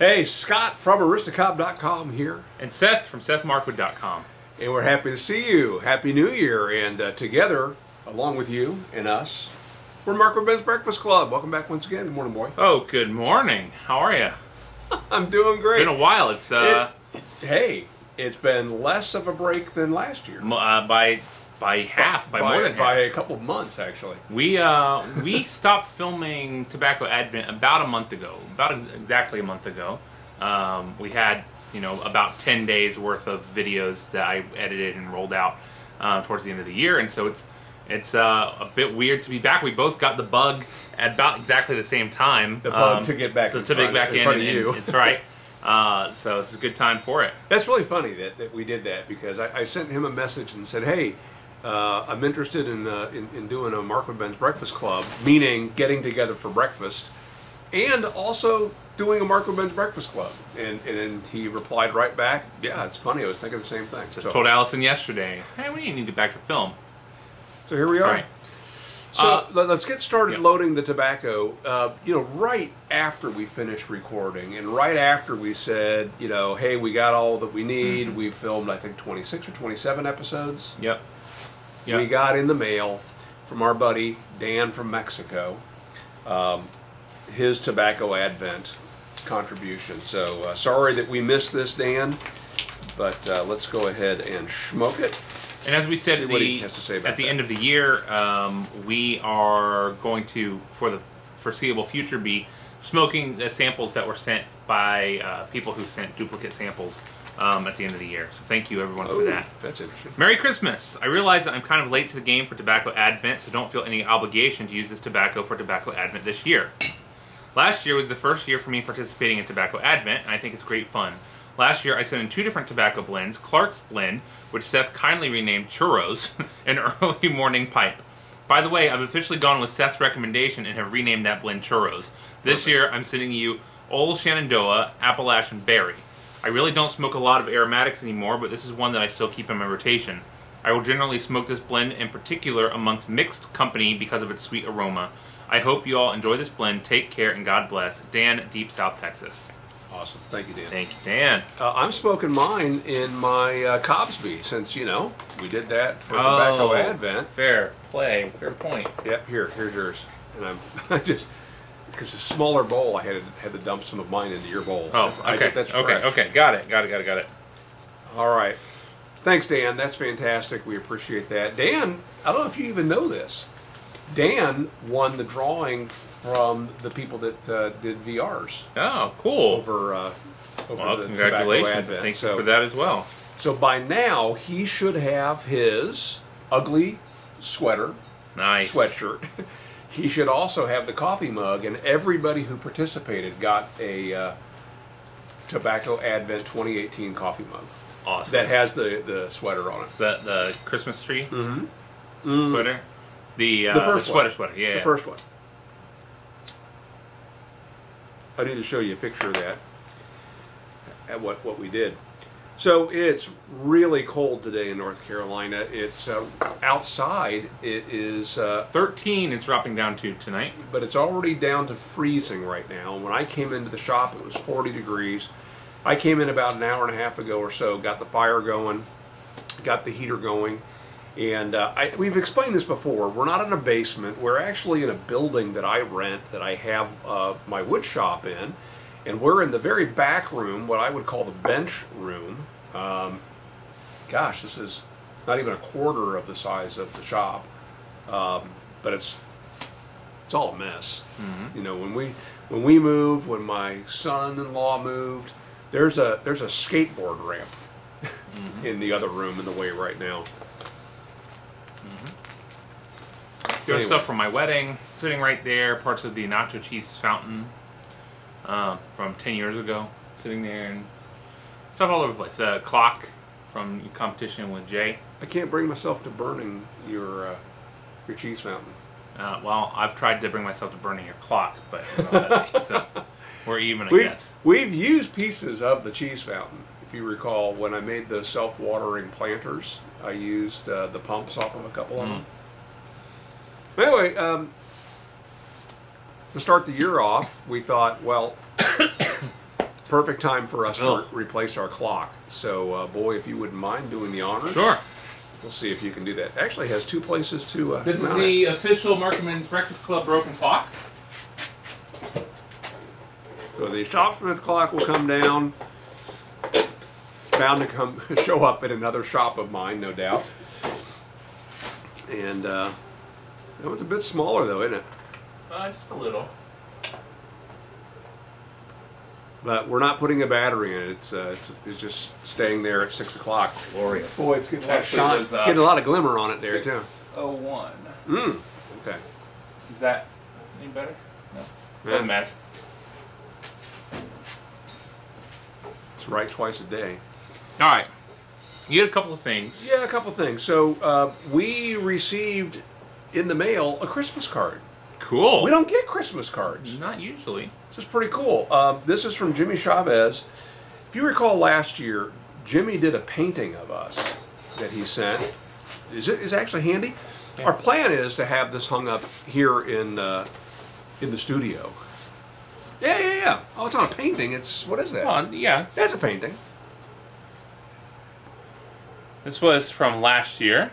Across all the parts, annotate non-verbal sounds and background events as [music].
Hey, Scott from Aristocob.com here, And Seth from SethMarkwood.com. and we're happy to see you. Happy New Year, and uh, together, along with you and us, we're Markwood Men's Breakfast Club. Welcome back once again. Good morning, boy. Oh, good morning. How are you? [laughs] I'm doing great. Been a while. It's uh, hey, it's been less of a break than last year. uh by by half, by, by, more than half. by a couple of months, actually. We uh we [laughs] stopped filming Tobacco Advent about a month ago, about ex- exactly a month ago. Um, we had you know about ten days worth of videos that I edited and rolled out uh, towards the end of the year, and so it's it's uh, a bit weird to be back. We both got the bug at about exactly the same time. The bug um, to get back to, in to front- get back in in, front of you. it's right. Uh, so it's a good time for it. That's really funny that, that we did that because I, I sent him a message and said, "Hey, uh, I'm interested in, uh, in in doing a Markwood Men's Breakfast Club, meaning getting together for breakfast, and also doing a Markwood Men's Breakfast Club." And and he replied right back, "Yeah, it's funny. I was thinking the same thing." Just so, told Allison yesterday, hey, we need to get back to film. so here we are. right. So Uh, let- let's get started yeah. loading the tobacco. Uh, you know, right after we finished recording, and right after we said, you know, hey, we got all that we need. Mm-hmm. We filmed, I think, 26 or 27 episodes. Yep. Yep. We got in the mail from our buddy Dan from Mexico um, his tobacco advent contribution. So uh, sorry that we missed this, Dan, but uh, let's go ahead and smoke it. And as we said See at what he the, has to say about at the that. end of the year, um, we are going to, for the foreseeable future, be smoking the samples that were sent by uh, people who sent duplicate samples um, at the end of the year. So thank you, everyone, for Oh, that. that's interesting. Merry Christmas! I realize that I'm kind of late to the game for Tobacco Advent, so don't feel any obligation to use this tobacco for Tobacco Advent this year. Last year was the first year for me participating in Tobacco Advent, and I think it's great fun. Last year, I sent in two different tobacco blends Clark's Blend, which Seth kindly renamed Churros, [laughs] and Early Morning Pipe. By the way, I've officially gone with Seth's recommendation and have renamed that blend Churros. This year, I'm sending you Old Shenandoah Appalachian Berry. I really don't smoke a lot of aromatics anymore, but this is one that I still keep in my rotation. I will generally smoke this blend in particular amongst mixed company because of its sweet aroma. I hope you all enjoy this blend. Take care and God bless. Dan, Deep South Texas. Awesome. Thank you, Dan. Thank you, Dan. Uh, I'm smoking mine in my uh, Cobsby since, you know, we did that for Tobacco Oh. Advent. Fair play. Fair point. Yep, here, here's yours. And I'm [laughs] I just, because it's a smaller bowl, I had to, had to dump some of mine into your bowl. Oh, That's- I okay. that's okay, okay. Got it. Got it. Got it. Got it. All right. Thanks, Dan. That's fantastic. We appreciate that. Dan, I don't know if you even know this. Dan won the drawing from the people that uh, did VRs Oh, cool. over uh, over Well, the congratulations. And so, for that as well. So by now he should have his ugly sweater, Nice. sweatshirt. [laughs] he should also have the coffee mug, and everybody who participated got a uh, Tobacco Advent 2018 coffee mug Awesome. that has the, the sweater on it. the the Christmas tree Mm-hmm. sweater. The uh, The first sweater one. sweater. Yeah. The first one. I need to show you a picture of that. At what what we did. So it's really cold today in North Carolina. It's uh, outside. It is, uh, 13 it's dropping down to tonight. but it's already down to freezing right now. When I came into the shop, it was 40 degrees. I came in about an hour and a half ago or so. Got the fire going, got the heater going, and uh, I, we've explained this before. We're not in a basement. We're actually in a building that I rent that I have uh, my wood shop in, and we're in the very back room, what I would call the bench room. Um, gosh, this is not even a quarter of the size of the shop, um, but it's it's all a mess. You know, when we when we moved, when my son-in-law moved, there's a there's a skateboard ramp in the other room in the way right now. Got Anyway. stuff from my wedding sitting right there. Parts of the nacho cheese fountain uh, from 10 years ago sitting there, and stuff all over the place. A clock from competition with Jay. I can't bring myself to burning your uh, your cheese fountain. Uh, well, I've tried to bring myself to burning your clock, but uh, [laughs] so we're even, I We've, guess. we've used pieces of the cheese fountain. If you recall, when I made the self-watering planters, I used uh, the pumps off of a couple of Mm. them. But anyway, um, to start the year off, we thought, well, [coughs] perfect time for us Oh. to re- replace our clock. So, uh, boy, if you wouldn't mind doing the honors, Sure. We'll see if you can do that. Actually, has two places to. Uh, This is the official Markwood Men's Breakfast Club broken clock. So the shopsmith clock will come down. Bound to come [laughs] show up at another shop of mine, no doubt. And uh, that one's a bit smaller, though, isn't it? Uh, just a little. But we're not putting a battery in it. It's, uh, it's, it's just staying there at six o'clock. Glorious. Boy, it's getting a lot of Actually, shine, was, uh, getting a lot of glimmer on it there too. 601. Mm. Okay. Is that any better? No. Yeah. Doesn't matter. It's right twice a day. All right. You had a couple of things. Yeah, a couple of things. So uh, we received in the mail a Christmas card. Cool. We don't get Christmas cards. Not usually. This is pretty cool. Um, this is from Jimmie Chavez. If you recall last year, Jimmie did a painting of us that he sent. Is it is it actually handy? Yeah. Our plan is to have this hung up here in uh, in the studio. Yeah, yeah, yeah. Oh, it's not a painting. It's what is that? Well, yeah. it's- That's a painting. This was from last year.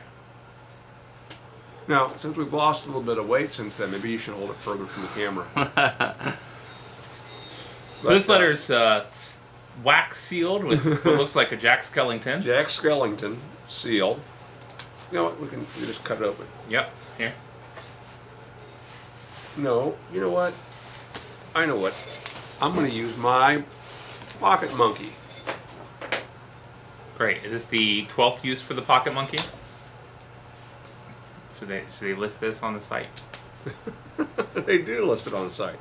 Now, since we've lost a little bit of weight since then, maybe you should hold it further from the camera. [laughs] So this letter is uh, wax sealed with what looks like a Jack Skellington. [laughs] Jack Skellington sealed. You know what? We can, we can just cut it open. Yep. Here. No, you know what? I know what. I'm going to use my pocket monkey. Great. Is this the 12th use for the Pocket Monkey? Should they, should they list this on the site? [laughs] they do list it on the site.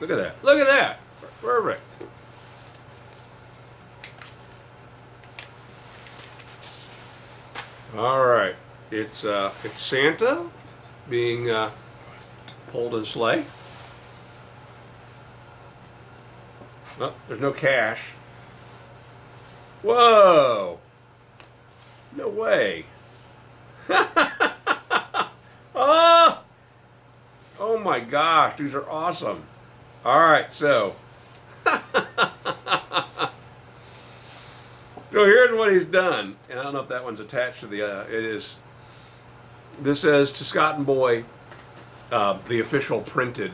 Look at that. Look at that. Perfect. All right. It's uh, it's Santa being uh, pulled in sleigh. Oh, there's no cash. Whoa! No way. [laughs] oh! Oh my gosh, these are awesome. All right, so. [laughs] so here's what he's done. And I don't know if that one's attached to the, uh, it is. This says to Scott and Boy, uh, the official printed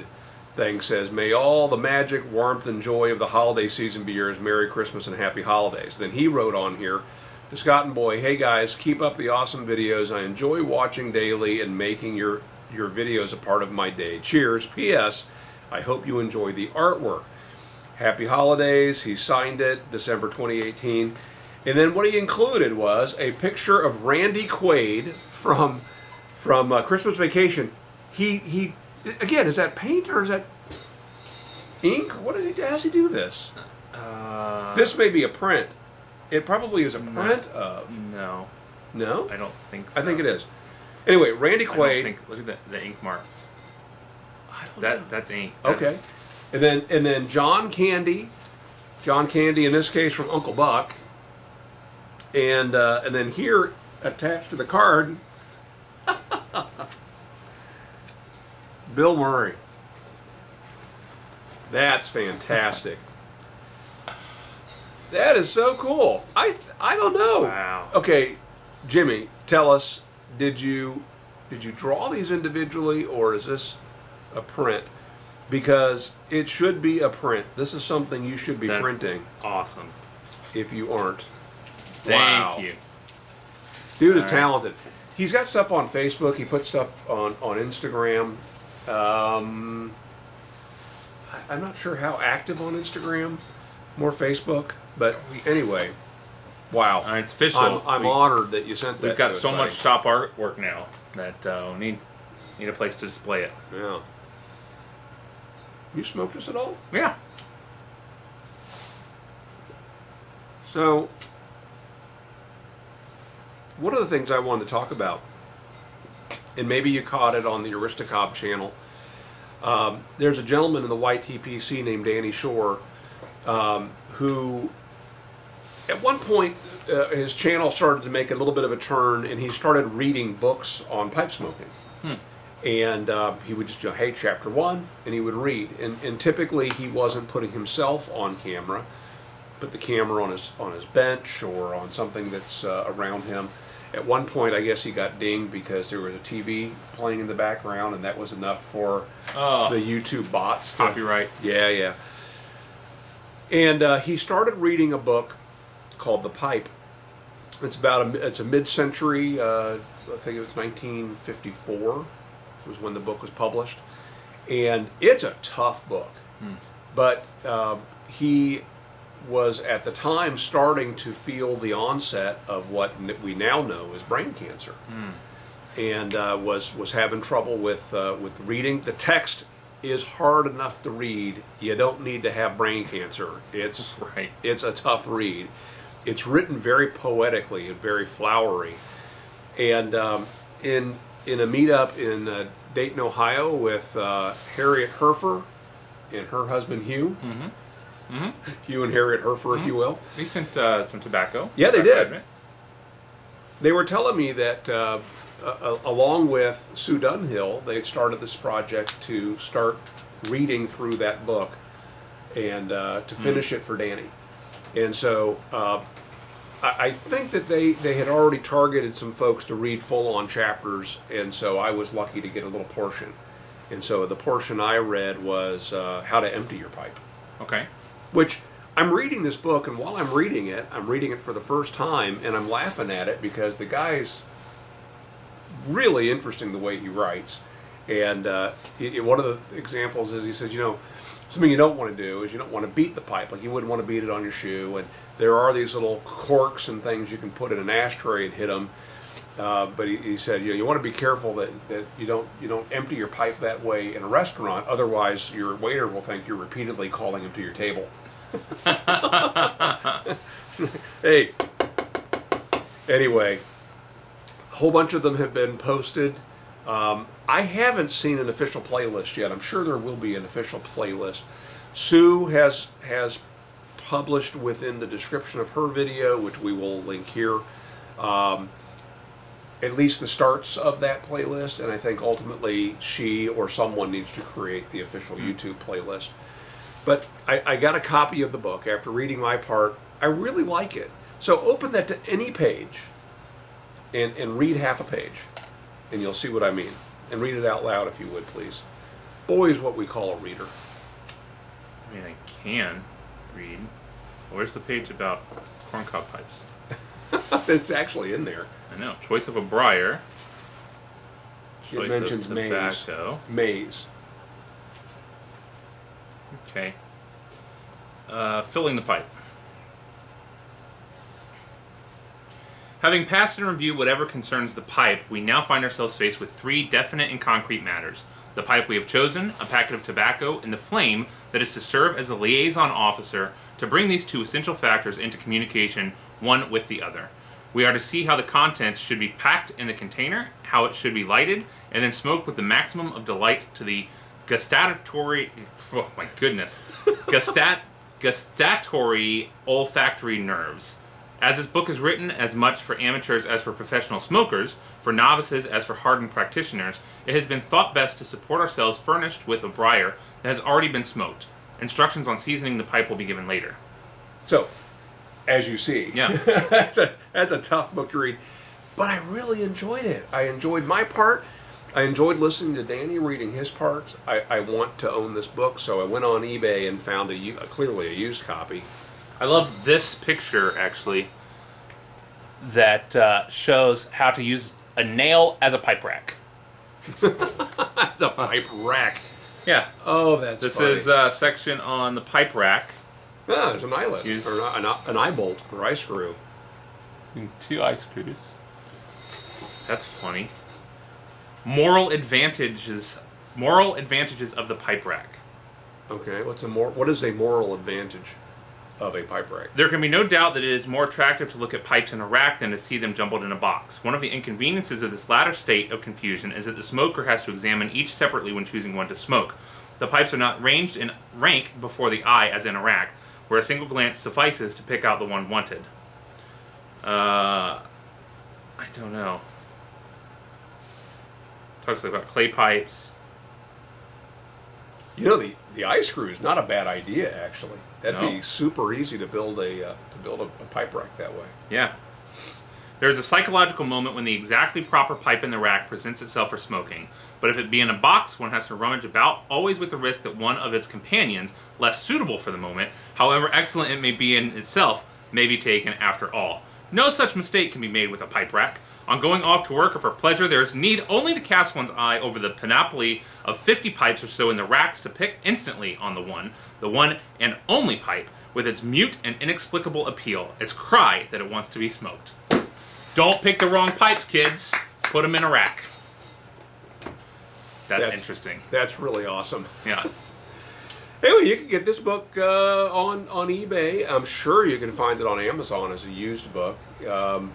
thing says, May all the magic, warmth, and joy of the holiday season be yours. Merry Christmas and Happy Holidays. Then he wrote on here to Scott and Boy, Hey guys, keep up the awesome videos. I enjoy watching daily and making your, your videos a part of my day. Cheers. P.S. I hope you enjoy the artwork. Happy Holidays. He signed it December 2018. And then what he included was a picture of Randy Quaid from from uh, Christmas Vacation. He he again is that paint or is that ink? What does he? How does he do this? Uh, This may be a print. It probably is a print of. No, No, I don't think so. I think it is. Anyway, Randy Quaid. think, look at the, the ink marks. I don't know. That That's ink. Okay. And then and then John Candy, John Candy in this case from Uncle Buck. And uh, and then here attached to the card, [laughs] Bill Murray. That's fantastic. That is so cool. I I don't know. Wow. Okay, Jimmie, tell us. Did you did you draw these individually, or is this a print? Because it should be a print. This is something you should be That's printing Awesome. if you aren't. Thank Wow. you. Dude is All right. talented. He's got stuff on Facebook. He puts stuff on on Instagram. Um, I'm not sure how active on Instagram. More Facebook, but anyway. Wow. Uh, it's official. I'm, I'm We- honored that you sent that. We've got to so buddy. much shop artwork now that uh, we need need a place to display it. Yeah. You smoked this at all? Yeah. So, one of the things I wanted to talk about, and maybe you caught it on the Aristocob channel, um, there's a gentleman in the YTPC named Danny Shore um, who, at one point, uh, his channel started to make a little bit of a turn and he started reading books on pipe smoking. and uh, he would just you know, hey, chapter one, and he would read. And, and typically he wasn't putting himself on camera, put the camera on his on his bench or on something that's uh, around him. At one point, I guess he got dinged because there was a TV playing in the background, and that was enough for Oh. the YouTube bots. To, Copyright. Yeah, yeah. And uh, he started reading a book called The Pipe. It's about a it's a mid-century. Uh, I think it was 1954 was when the book was published, and it's a tough book. But uh, he was at the time starting to feel the onset of what we now know as brain cancer, and uh, was was having trouble with uh, with reading. The text is hard enough to read. You don't need to have brain cancer. It's [laughs] Right. it's a tough read. It's written very poetically and very flowery. And um, in in a meetup in uh, Dayton, Ohio, with uh, Harriet Herfer and her husband Hugh, Hugh and Harriet Herfer, if you will, They sent uh, some tobacco. Yeah, they did. They were telling me that uh, uh, along with Sue Dunhill, they had started this project to start reading through that book and uh, to finish it for Danny. And so uh, I, I think that they, they had already targeted some folks to read full on chapters, and so I was lucky to get a little portion. And so the portion I read was uh, How to Empty Your Pipe Okay. which I'm reading this book, and while I'm reading it, I'm reading it for the first time, and I'm laughing at it because the guy's really interesting the way he writes. And uh, he- one of the examples is he says, you know, something you don't want to do is you don't want to beat the pipe, like you wouldn't want to beat it on your shoe. And there are these little corks and things you can put in an ashtray and hit them. Uh, but he, he said, you know, you want to be careful that, that you don't you don't empty your pipe that way in a restaurant. Otherwise, your waiter will think you're repeatedly calling him to your table. [laughs] hey. Anyway, a whole bunch of them have been posted. Um, I haven't seen an official playlist yet. I'm sure there will be an official playlist. Sue has has published within the description of her video, which we will link here, um, at least the starts of that playlist, and I think ultimately she or someone needs to create the official YouTube playlist. But I, I got a copy of the book after reading my part. I really like it. So open that to any page and, and read half a page, and you'll see what I mean. And read it out loud if you would, please. Boy is what we call a reader. I mean, I can read. Where's the page about corncob pipes? [laughs] it's actually in there. I know. Choice of a briar. It Choice mentions of maize. tobacco. Maize. Okay. Uh, filling the pipe. Having passed and reviewed whatever concerns the pipe, we now find ourselves faced with three definite and concrete matters. The pipe we have chosen, a packet of tobacco, and the flame that is to serve as a liaison officer to bring these two essential factors into communication one with the other. We are to see how the contents should be packed in the container, how it should be lighted, and then smoked with the maximum of delight to the gustatory. Oh my goodness, [laughs] gustat gustatory olfactory nerves. As this book is written as much for amateurs as for professional smokers, for novices as for hardened practitioners, it has been thought best to support ourselves furnished with a briar that has already been smoked. Instructions on seasoning the pipe will be given later. So, as you see, Yeah. [laughs] that's a that's a tough book to read, but I really enjoyed it. I enjoyed my part. I enjoyed listening to Danny reading his parts. I, I want to own this book, so I went on eBay and found a clearly a used copy. I love this picture actually that uh, shows how to use a nail as a pipe rack. [laughs] It's a pipe rack. Yeah, Oh, that's this funny. is a section on the pipe rack. Ah, there's an eyelet Use- or an, an, an eye bolt or eye screw. Two eye screws. That's funny. Moral advantages. Moral advantages of the pipe rack. Okay, what's a more? What is a moral advantage of a pipe rack? There can be no doubt that it is more attractive to look at pipes in a rack than to see them jumbled in a box. One of the inconveniences of this latter state of confusion is that the smoker has to examine each separately when choosing one to smoke. The pipes are not ranged in rank before the eye as in a rack, where a single glance suffices to pick out the one wanted. Uh, I don't know. Talks about clay pipes. You know, the, the ice screw is not a bad idea, actually. That'd No. be super easy to build a uh, to build a, a pipe rack that way. Yeah. There's a psychological moment when the exactly proper pipe in the rack presents itself for smoking. But if it be in a box, one has to rummage about, always with the risk that one of its companions, less suitable for the moment, however excellent it may be in itself, may be taken after all. No such mistake can be made with a pipe rack. On going off to work or for pleasure, there is need only to cast one's eye over the panoply of 50 pipes or so in the racks to pick instantly on the one, the one and only pipe, with its mute and inexplicable appeal, its cry that it wants to be smoked. Don't pick the wrong pipes, kids. Put them in a rack. That's, That's- interesting. That's really awesome. Yeah. [laughs] Anyway, you can get this book uh, on on eBay. I'm sure you can find it on Amazon as a used book. Um,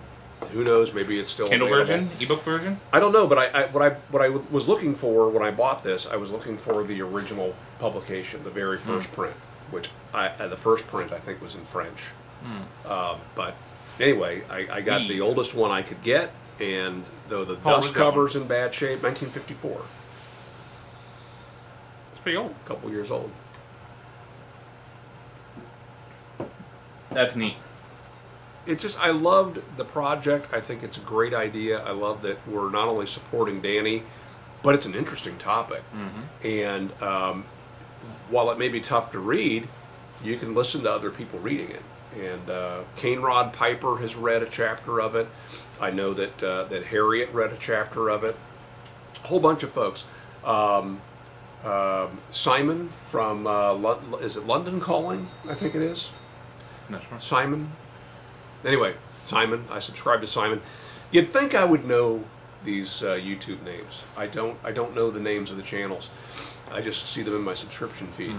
who knows? Maybe it's still Kindle available. version, ebook version. I don't know, but I, I what I what I was looking for when I bought this, I was looking for the original publication, the very first Hmm. print, which I uh, the first print I think was in French. Hmm. Uh, but anyway, I, I got E. the oldest one I could get, and though the How dust is that one? cover's in bad shape, 1954, It's pretty old. a couple years old. That's neat. It just I loved the project. I think it's a great idea. I love that we're not only supporting Danny, but it's an interesting topic. And um, while it may be tough to read, you can listen to other people reading it. And uh, Kane Rod Piper has read a chapter of it. I know that uh, that Harriet read a chapter of it. A whole bunch of folks. Um, um, Simon from uh, Lon- is it London Calling? I think it is. Not sure. Simon. Anyway, Simon. I subscribe to Simon. You'd think I would know these uh, YouTube names. I don't. I don't know the names of the channels. I just see them in my subscription feed.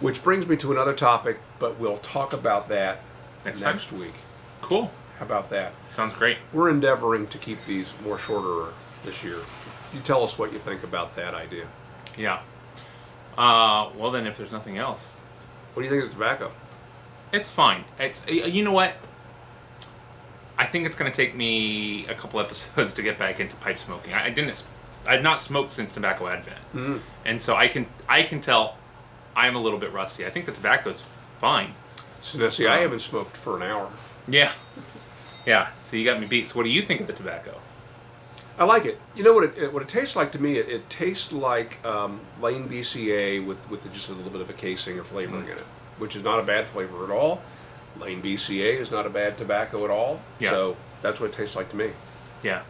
Which brings me to another topic, but we'll talk about that Next next, week. Cool. How about that? Sounds great. We're endeavoring to keep these more shorter this year. You tell us what you think about that idea. Yeah. Uh, well then, if there's nothing else, What do you think of the tobacco? it's fine. It's you know what? I think it's going to take me a couple episodes to get back into pipe smoking. I, I didn't. I've not smoked since Tobacco Advent, and so I can I can tell I'm a little bit rusty. I think the tobacco's fine. So now, see, I haven't smoked for an hour. Yeah, yeah. So you got me beat. So what do you think of the tobacco? I like it. You know what it, it what it tastes like to me? It, it tastes like um, Lane BCA with with just a little bit of a casing or flavoring Mm. in it, which is not a bad flavor at all. Lane BCA is not a bad tobacco at all. Yeah. So that's what it tastes like to me. Yeah,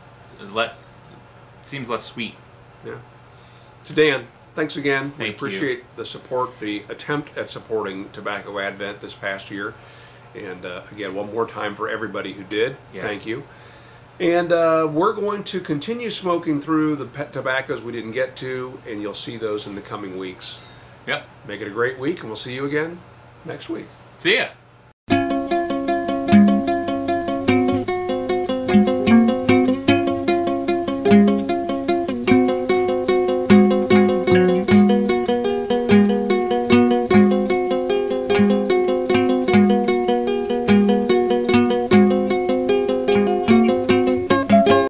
let seems less sweet. Yeah. So Dan, thanks again. we Thank you. appreciate the support, the attempt at supporting Tobacco Advent this past year, and uh, again, one more time for everybody who did. Yes. Thank you. And uh, we're going to continue smoking through the pet tobaccos we didn't get to, and you'll see those in the coming weeks. Yep. Make it a great week, and we'll see you again next week. See ya.